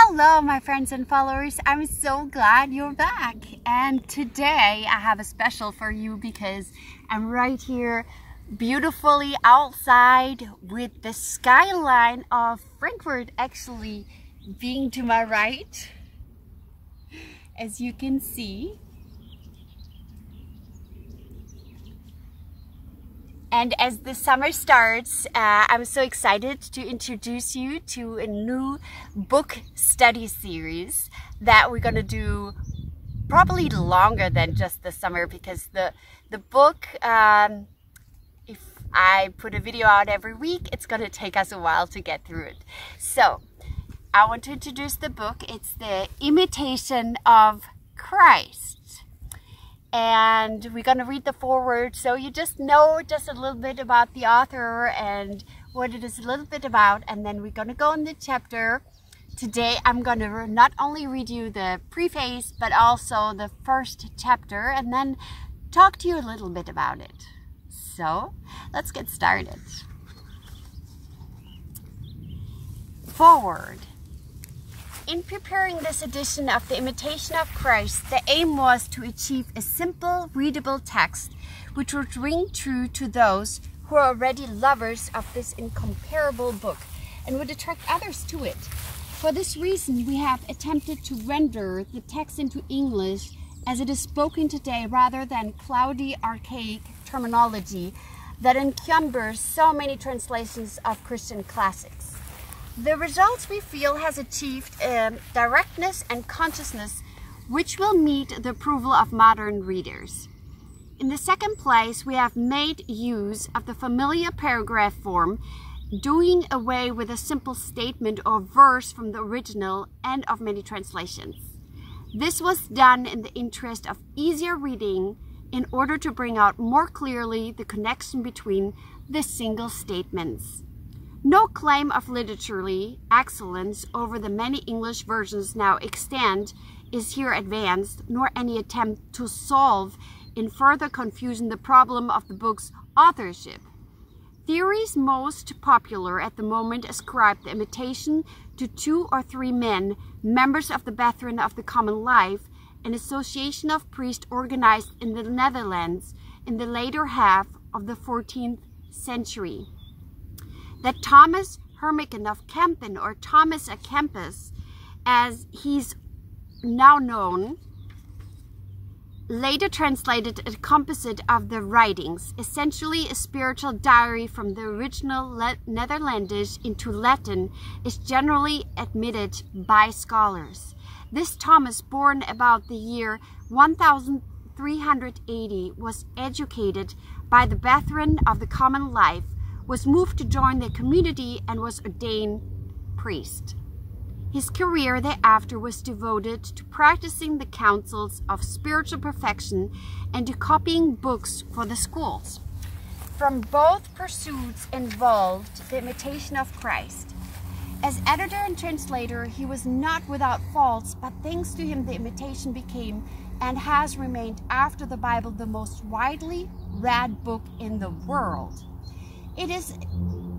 Hello, my friends and followers. I'm so glad you're back. And today I have a special for you because I'm right here beautifully outside with the skyline of Frankfurt actually being to my right. As you can see, And as the summer starts, uh, I'm so excited to introduce you to a new book study series that we're going to do probably longer than just the summer because the, the book, um, if I put a video out every week, it's going to take us a while to get through it. So I want to introduce the book. It's The Imitation of Christ and we're going to read the foreword so you just know just a little bit about the author and what it is a little bit about and then we're going to go in the chapter. Today i'm going to not only read you the preface but also the first chapter and then talk to you a little bit about it. So let's get started. Foreword in preparing this edition of The Imitation of Christ, the aim was to achieve a simple, readable text which would ring true to those who are already lovers of this incomparable book and would attract others to it. For this reason, we have attempted to render the text into English as it is spoken today rather than cloudy, archaic terminology that encumbers so many translations of Christian classics. The results we feel has achieved um, directness and consciousness which will meet the approval of modern readers. In the second place, we have made use of the familiar paragraph form, doing away with a simple statement or verse from the original and of many translations. This was done in the interest of easier reading in order to bring out more clearly the connection between the single statements. No claim of literary excellence over the many English versions now extant is here advanced, nor any attempt to solve in further confusion the problem of the book's authorship. Theories most popular at the moment ascribe the imitation to two or three men, members of the Brethren of the Common Life, an association of priests organized in the Netherlands in the later half of the 14th century that Thomas Hemerken of Kempen, or Thomas à Kempis, as he's now known, later translated a composite of the writings, essentially a spiritual diary from the original Netherlandish into Latin, is generally admitted by scholars. This Thomas, born about the year 1380, was educated by the Brethren of the Common Life was moved to join the community and was ordained priest. His career thereafter was devoted to practicing the counsels of spiritual perfection and to copying books for the schools. From both pursuits involved the imitation of Christ. As editor and translator, he was not without faults, but thanks to him, the imitation became and has remained after the Bible the most widely read book in the world. It is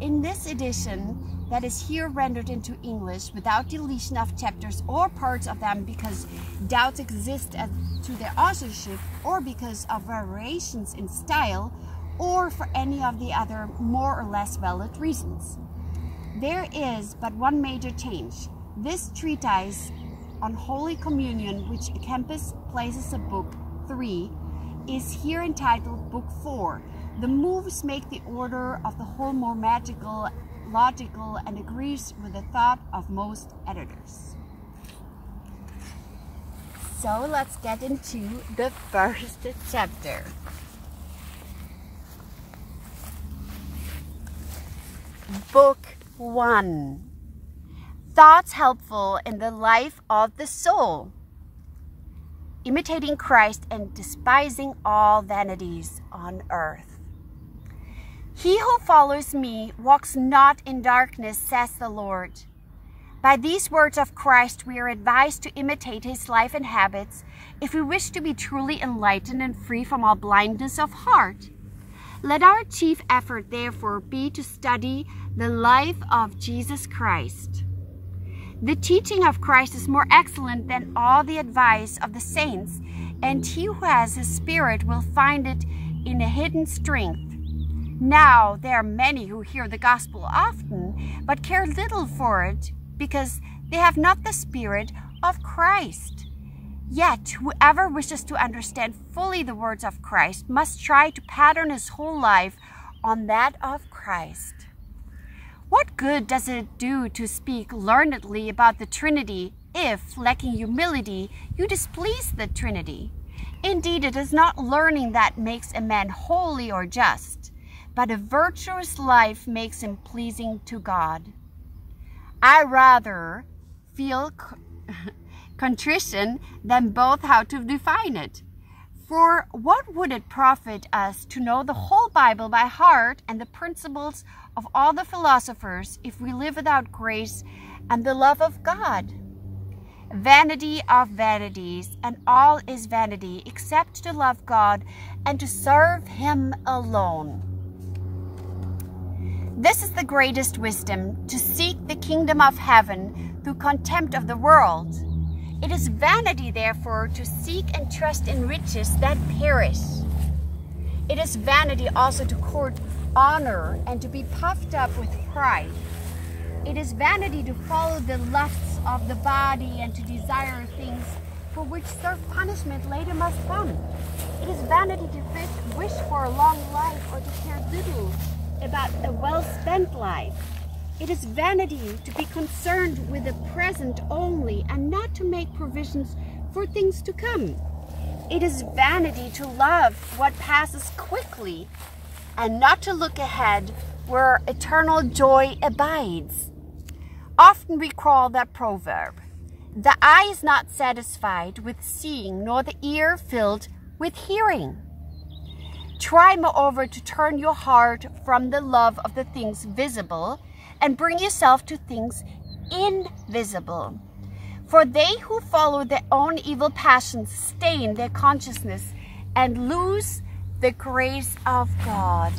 in this edition that is here rendered into English without deletion of chapters or parts of them because doubts exist as to their authorship or because of variations in style or for any of the other more or less valid reasons. There is but one major change. This treatise on Holy Communion, which Kempis places at Book 3, is here entitled Book 4, the moves make the order of the whole more magical, logical, and agrees with the thought of most editors. So let's get into the first chapter. Book 1 Thoughts helpful in the life of the soul imitating Christ and despising all vanities on earth. He who follows me walks not in darkness, says the Lord. By these words of Christ, we are advised to imitate his life and habits if we wish to be truly enlightened and free from all blindness of heart. Let our chief effort, therefore, be to study the life of Jesus Christ. The teaching of Christ is more excellent than all the advice of the saints, and he who has his spirit will find it in a hidden strength. Now, there are many who hear the gospel often, but care little for it because they have not the spirit of Christ. Yet, whoever wishes to understand fully the words of Christ must try to pattern his whole life on that of Christ. What good does it do to speak learnedly about the Trinity if, lacking humility, you displease the Trinity? Indeed, it is not learning that makes a man holy or just, but a virtuous life makes him pleasing to God. I rather feel contrition than both how to define it. For what would it profit us to know the whole Bible by heart and the principles of all the philosophers if we live without grace and the love of God? Vanity of vanities, and all is vanity except to love God and to serve Him alone. This is the greatest wisdom to seek the kingdom of heaven through contempt of the world it is vanity, therefore, to seek and trust in riches that perish. It is vanity also to court honor and to be puffed up with pride. It is vanity to follow the lusts of the body and to desire things for which serve punishment later must come. It is vanity to wish for a long life or to care little about a well spent life. It is vanity to be concerned with the present only and not to make provisions for things to come. It is vanity to love what passes quickly and not to look ahead where eternal joy abides. Often we recall that proverb The eye is not satisfied with seeing, nor the ear filled with hearing. Try, moreover, to turn your heart from the love of the things visible and bring yourself to things invisible. For they who follow their own evil passions stain their consciousness and lose the grace of God.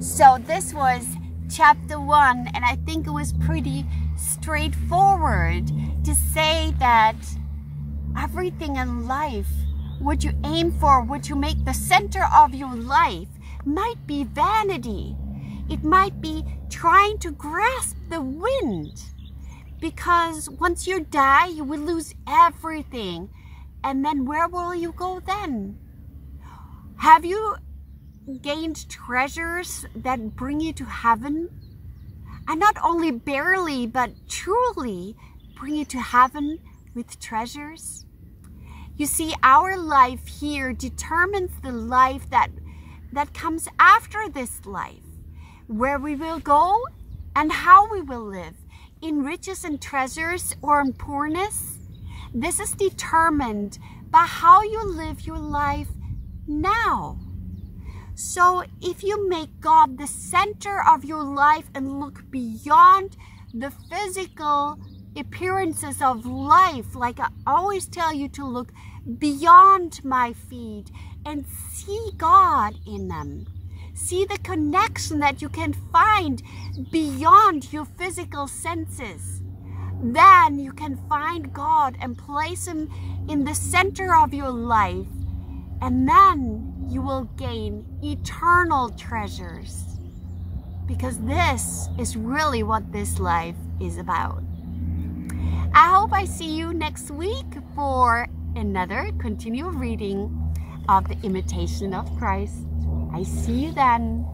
So this was chapter one, and I think it was pretty straightforward to say that everything in life, what you aim for, what you make the center of your life, might be vanity. It might be trying to grasp the wind. Because once you die, you will lose everything. And then where will you go then? Have you gained treasures that bring you to heaven? And not only barely, but truly bring you to heaven with treasures? You see, our life here determines the life that, that comes after this life where we will go and how we will live, in riches and treasures or in poorness. This is determined by how you live your life now. So if you make God the center of your life and look beyond the physical appearances of life, like I always tell you to look beyond my feet and see God in them. See the connection that you can find beyond your physical senses. Then you can find God and place Him in the center of your life. And then you will gain eternal treasures. Because this is really what this life is about. I hope I see you next week for another continual reading of the Imitation of Christ. I see you then.